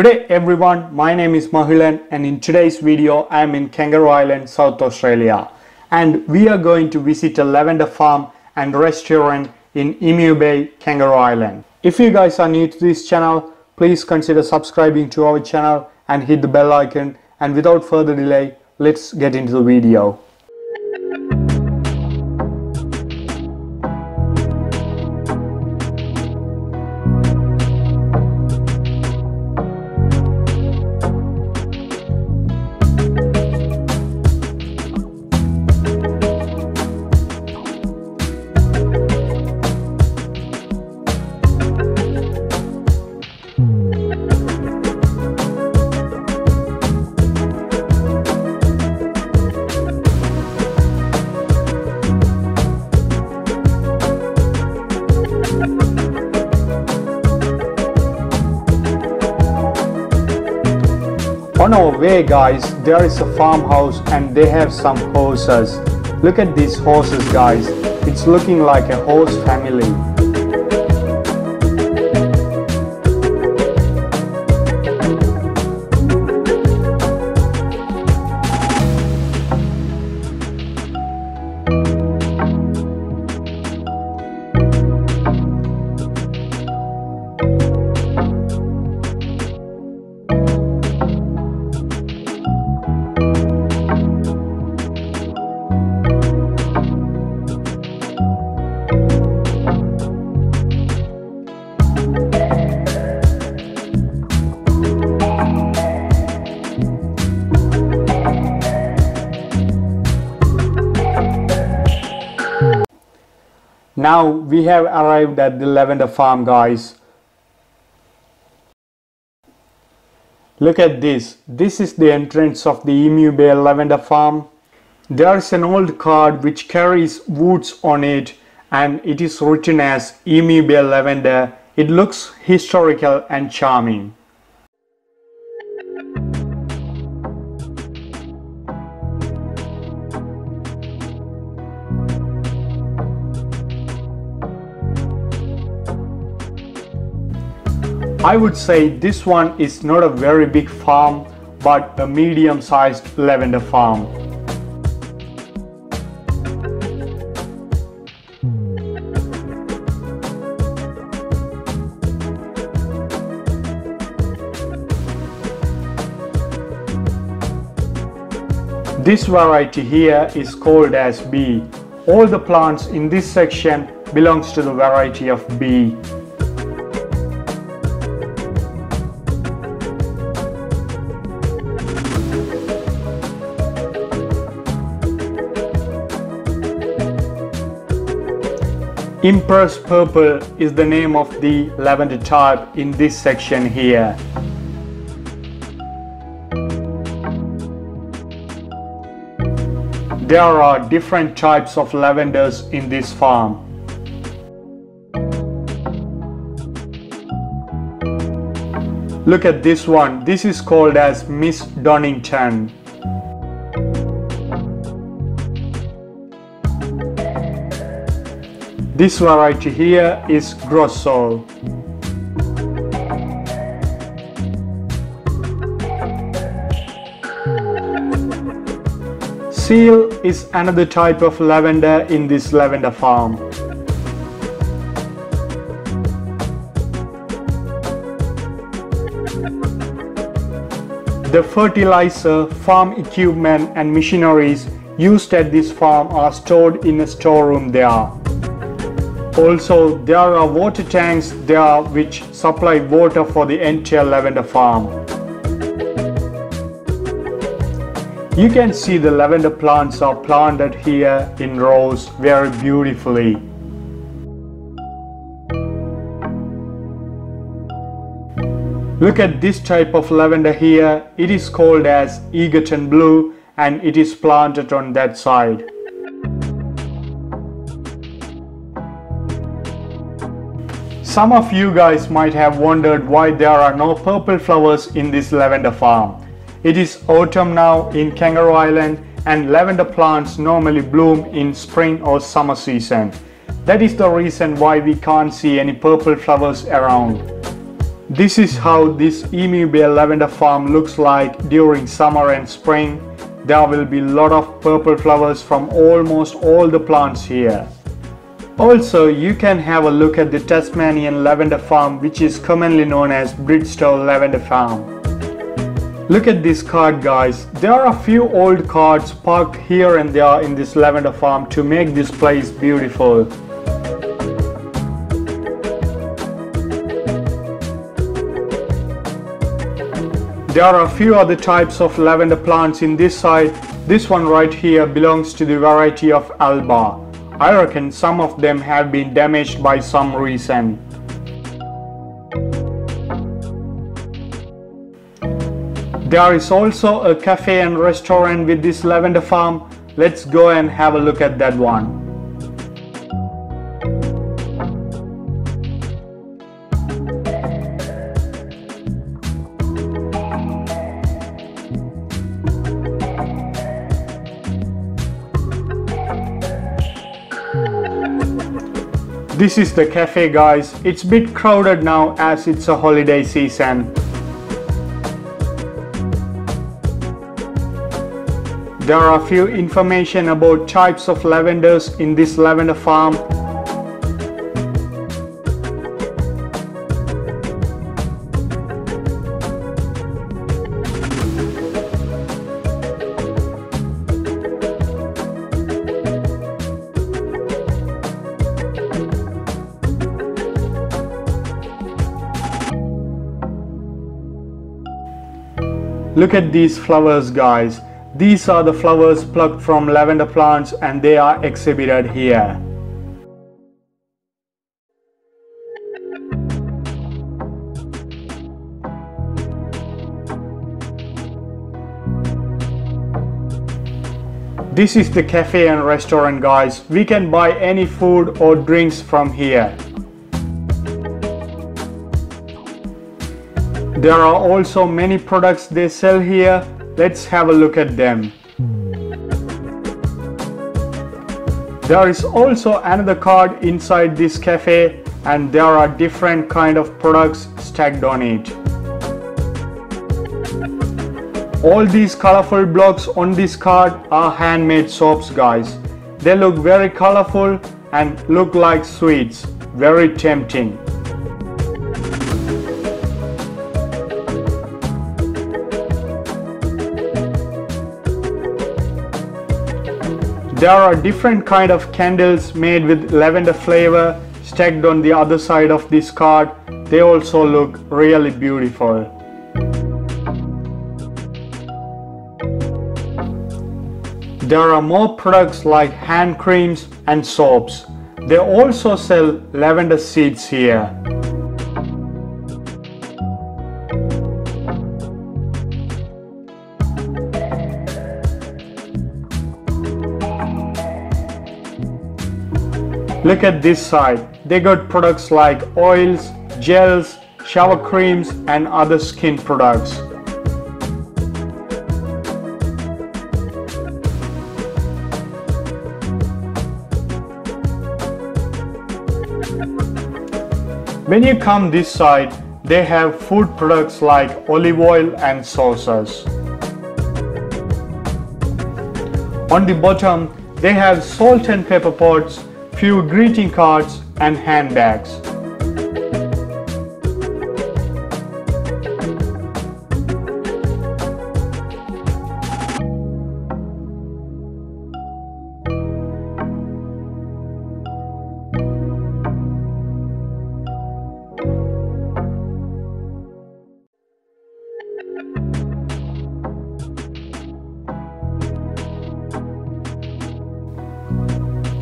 Good day everyone, my name is Mahilan and in today's video I am in Kangaroo Island, South Australia and we are going to visit a lavender farm and restaurant in Emu Bay, Kangaroo Island. If you guys are new to this channel, please consider subscribing to our channel and hit the bell icon and without further delay, let's get into the video. On our way guys, there is a farmhouse and they have some horses. Look at these horses guys, it's looking like a horse family. Now we have arrived at the lavender farm guys. Look at this. This is the entrance of the Emu Bay Lavender Farm. There is an old card which carries woods on it and it is written as Emu Bay Lavender. It looks historical and charming. I would say this one is not a very big farm but a medium sized lavender farm. This variety here is called as B. All the plants in this section belongs to the variety of B. Empress Purple is the name of the lavender type in this section here. There are different types of lavenders in this farm. Look at this one. This is called as Miss Donington. This variety here is Grosso. Seal is another type of lavender in this lavender farm. The fertilizer, farm equipment and machineries used at this farm are stored in a storeroom there. Also, there are water tanks there which supply water for the entire lavender farm. You can see the lavender plants are planted here in rows very beautifully. Look at this type of lavender here. It is called as Egerton Blue and it is planted on that side. Some of you guys might have wondered why there are no purple flowers in this lavender farm. It is autumn now in Kangaroo Island and lavender plants normally bloom in spring or summer season. That is the reason why we can't see any purple flowers around. This is how this Emu Bay lavender farm looks like during summer and spring. There will be a lot of purple flowers from almost all the plants here. Also, you can have a look at the Tasmanian lavender farm which is commonly known as Bridestowe Lavender Farm. Look at this card guys. There are a few old cards parked here and there in this lavender farm to make this place beautiful. There are a few other types of lavender plants in this side. This one right here belongs to the variety of Alba. I reckon some of them have been damaged by some reason. There is also a cafe and restaurant with this lavender farm. Let's go and have a look at that one. This is the cafe guys. It's a bit crowded now as it's a holiday season. There are a few information about types of lavenders in this lavender farm. Look at these flowers guys. These are the flowers plucked from lavender plants and they are exhibited here. This is the cafe and restaurant guys. We can buy any food or drinks from here. There are also many products they sell here. Let's have a look at them. There is also another card inside this cafe and there are different kind of products stacked on it. All these colorful blocks on this card are handmade soaps guys. They look very colorful and look like sweets. Very tempting. There are different kind of candles made with lavender flavor stacked on the other side of this card. They also look really beautiful. There are more products like hand creams and soaps. They also sell lavender seeds here. Look at this side. They got products like oils, gels, shower creams and other skin products. When you come this side, they have food products like olive oil and sauces. On the bottom, they have salt and pepper pots, few greeting cards and handbags.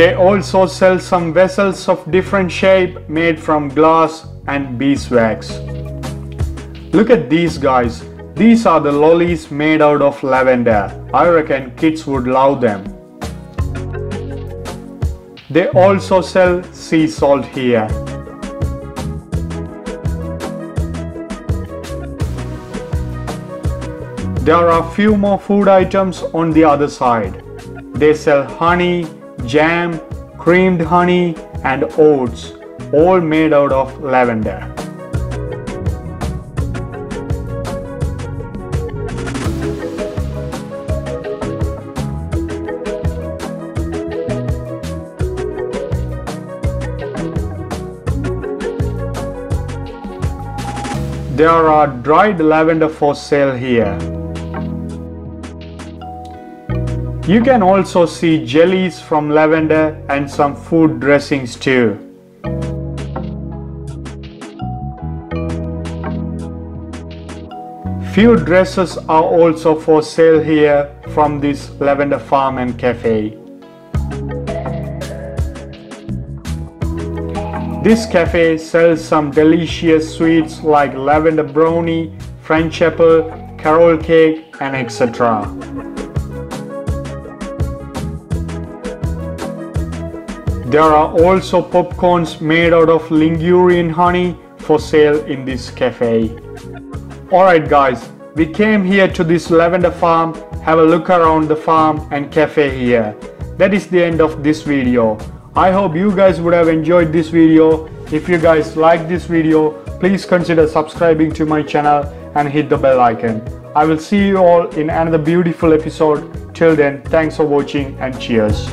They also sell some vessels of different shape made from glass and beeswax. Look at these guys. These are the lollies made out of lavender. I reckon kids would love them. They also sell sea salt here. There are a few more food items on the other side. They sell honey, jam, creamed honey, and oats, all made out of lavender. There are dried lavender for sale here. You can also see jellies from lavender and some food dressings too. Few dresses are also for sale here from this lavender farm and cafe. This cafe sells some delicious sweets like lavender brownie, French apple, carol cake and etc. There are also popcorns made out of Ligurian honey for sale in this cafe. Alright guys, we came here to this lavender farm, have a look around the farm and cafe here. That is the end of this video. I hope you guys would have enjoyed this video. If you guys like this video, please consider subscribing to my channel and hit the bell icon. I will see you all in another beautiful episode. Till then, thanks for watching and cheers.